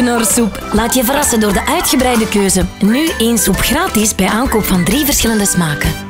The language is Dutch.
knorsoep. Laat je verrassen door de uitgebreide keuze. Nu één soep gratis bij aankoop van drie verschillende smaken.